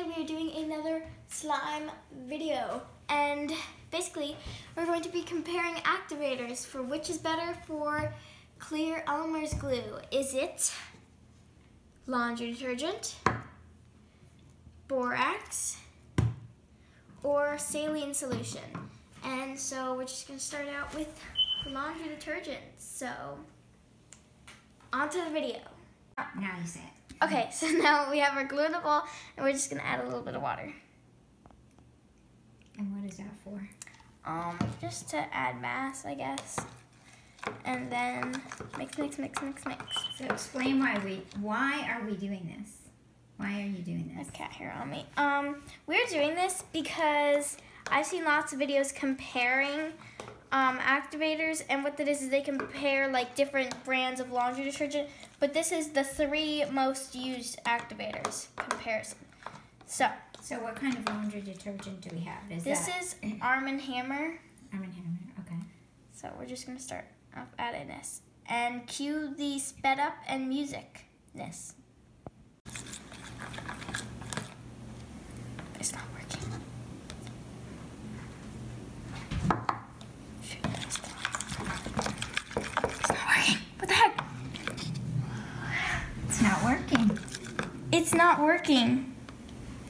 today we are doing another slime video. And basically, we're going to be comparing activators for which is better for clear Elmer's glue. Is it laundry detergent, borax, or saline solution? And so we're just gonna start out with laundry detergent. So, on to the video. Now you say it. Okay, so now we have our glue in the bowl, and we're just gonna add a little bit of water. And what is that for? Um, just to add mass, I guess. And then mix, mix, mix, mix, mix. So explain why we why are we doing this? Why are you doing this? Cat hair on me. Um, we're doing this because I've seen lots of videos comparing um, activators, and what that is is they compare like different brands of laundry detergent. But this is the three most used activators comparison. So So what kind of laundry detergent do we have? Is this that is Arm and Hammer. Arm and Hammer? Okay. So we're just gonna start off adding this and cue the sped up and musicness. It's not working. Shoot, it's not working. What the heck? It's not working. It's not working.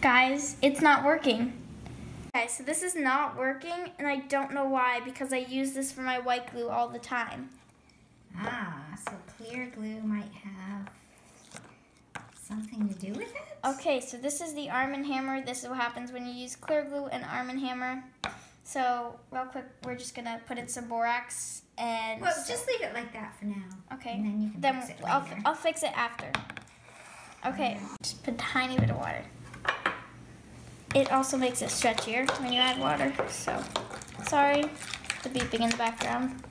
Guys, it's not working. Okay, so this is not working, and I don't know why because I use this for my white glue all the time. Ah, so clear glue might have something to do with it? Okay, so this is the Arm & Hammer. This is what happens when you use clear glue and Arm & Hammer. So, real quick, we're just gonna put in some borax and... Well, so- just leave it like that for now. Okay. And then you can then fix it I'll. I'll fix it after. Okay, just put a tiny bit of water. It also makes it stretchier when you add water, so sorry, the beeping in the background.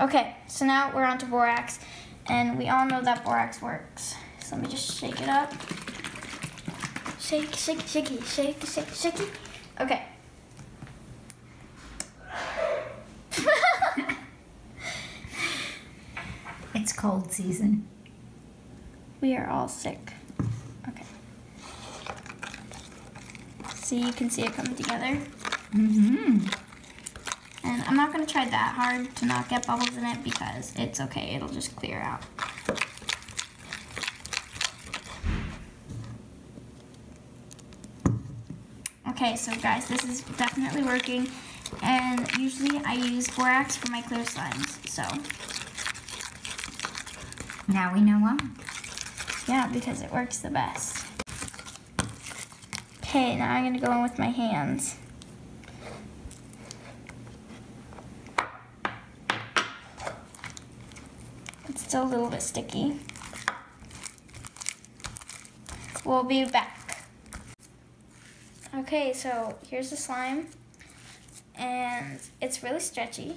Okay, so now we're on to borax, and we all know that borax works. So let me just shake it up. Shake, shake, shaky, shake, shake, shaky. Okay. It's cold season. We are all sick. Okay. See, you can see it coming together. Mm-hmm. And I'm not gonna try that hard to not get bubbles in it because it's okay, it'll just clear out. Okay, so guys, this is definitely working. And usually I use borax for my clear slimes, so Now we know why. Yeah, because it works the best. Okay, now I'm gonna go in with my hands. It's still a little bit sticky. We'll be back. Okay, so here's the slime. And it's really stretchy.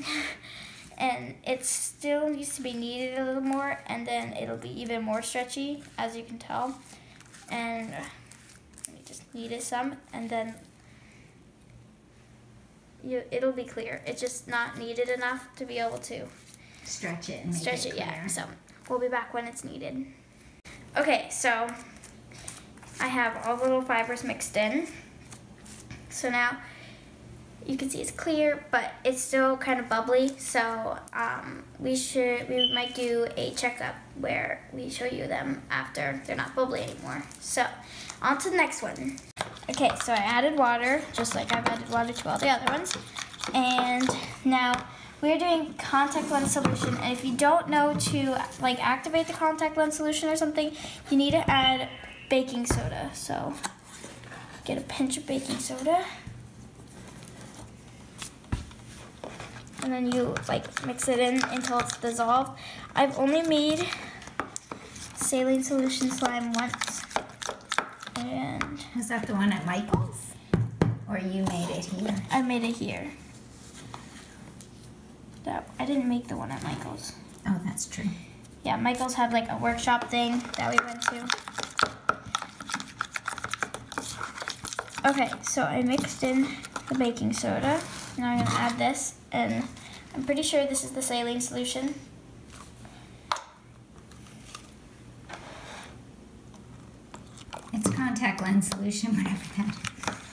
and it still needs to be kneaded a little more and then it'll be even more stretchy as you can tell. And uh, let me just knead it some and then you it'll be clear. It's just not kneaded enough to be able to Stretch it stretch it it yeah so we'll be back when it's needed okay so I have all the little fibers mixed in. So now you can see it's clear, but it's still kind of bubbly. So um, we should we might do a checkup where we show you them after they're not bubbly anymore. So on to the next one. Okay, so I added water, just like I've added water to all the other ones. And now we're doing contact lens solution. And if you don't know to like activate the contact lens solution or something, you need to add baking soda. So get a pinch of baking soda. And then you like mix it in until it's dissolved. I've only made saline solution slime once, and Was that the one at Michael's? Or you made it here? I made it here. That I didn't make the one at Michael's. Oh, that's true. Yeah, Michael's had like a workshop thing that we went to. Okay, so I mixed in the baking soda. Now I'm gonna add this, and I'm pretty sure this is the saline solution. It's contact lens solution, whatever that is.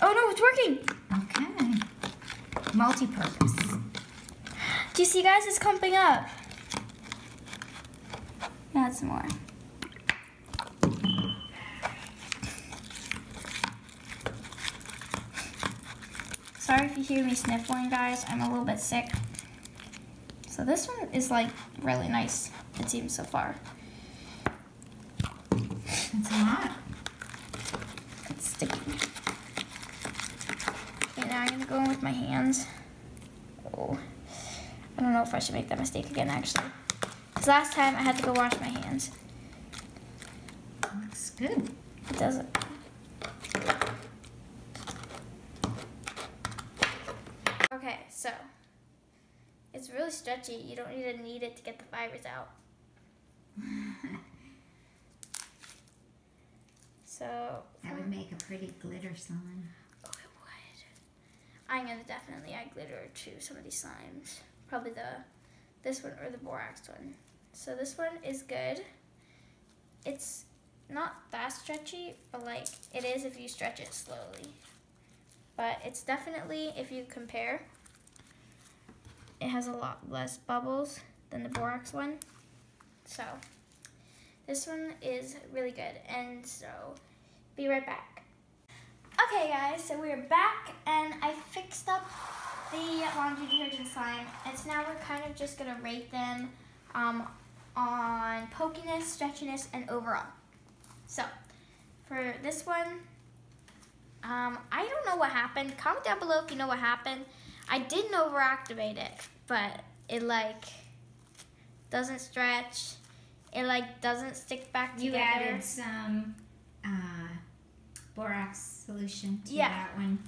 Oh no, it's working. Okay. Multi-purpose. Do you see, guys? It's clumping up. Add some more. Sorry if you hear me sniffling, guys. I'm a little bit sick. So this one is like really nice, it seems so far. It's a lot. It's sticky. Okay, now I'm gonna go in with my hands. Oh, I don't know if I should make that mistake again, actually. Because last time I had to go wash my hands. Looks good. It doesn't. Okay, so it's really stretchy. You don't need to knead it to get the fibers out. So That would make a pretty glitter slime. Oh, it would. I'm gonna definitely add glitter to some of these slimes. Probably the this one or the borax one. So this one is good. It's not that stretchy, but like it is if you stretch it slowly. But it's definitely if you compare, it has a lot less bubbles than the borax one. So this one is really good. And so be right back. Okay guys, so we're back and I fixed up the laundry detergent slime. And so now we're kind of just gonna rate them um, on pokiness, stretchiness, and overall. So for this one, um, I don't know what happened. Comment down below if you know what happened. I didn't overactivate it, but it like doesn't stretch. It like doesn't stick back together. You added some uh, borax solution to Yeah. that one,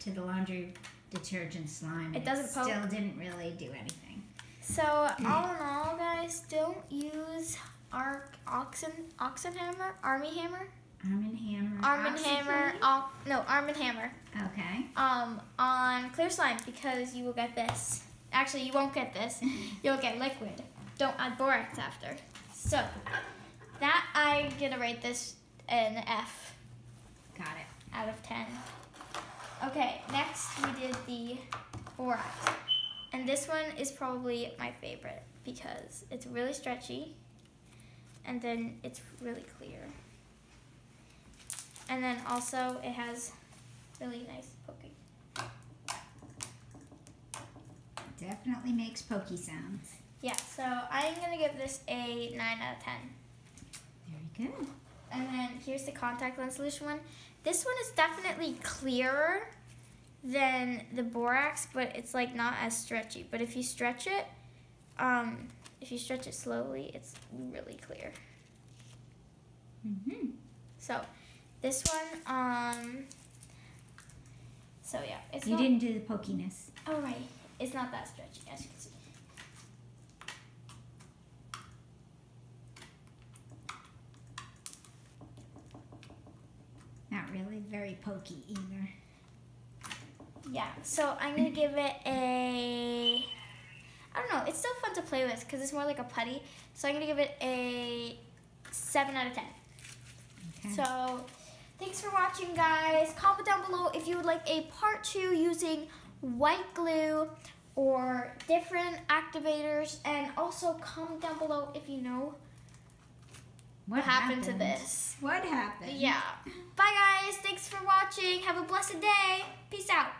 to the laundry detergent slime. It doesn't poke. Still didn't really do anything. So all in all, guys, don't use our oxen oxen hammer, army hammer, Arm and Hammer. arm and hammer, OxiClean? o- no arm and hammer, Okay. um, on clear slime because you will get this. Actually, you won't get this. You'll get liquid. Don't add borax after. So that I'm gonna rate this an F Got it. out of 10. Okay, next we did the borax. And this one is probably my favorite because it's really stretchy and then it's really clear. And then also it has really nice poking. Definitely makes pokey sounds. Yeah, so I'm gonna give this a 9 out of 10. Very good. And then here's the contact lens solution one. This one is definitely clearer than the borax, but it's like not as stretchy. But if you stretch it, um, if you stretch it slowly, it's really clear. Mm-hmm. So this one, um, so yeah, it's You not, didn't do the pokiness. Oh right, it's not that stretchy as you can see. Not really very pokey either. Yeah, so I'm gonna give it a. I don't know. It's still fun to play with because it's more like a putty. So I'm gonna give it a seven out of ten. Okay. So thanks for watching, guys. Comment down below if you would like a part two using white glue or different activators, and also comment down below if you know what, happened to this. What happened? Yeah. Bye, guys. Thanks for watching. Have a blessed day. Peace out.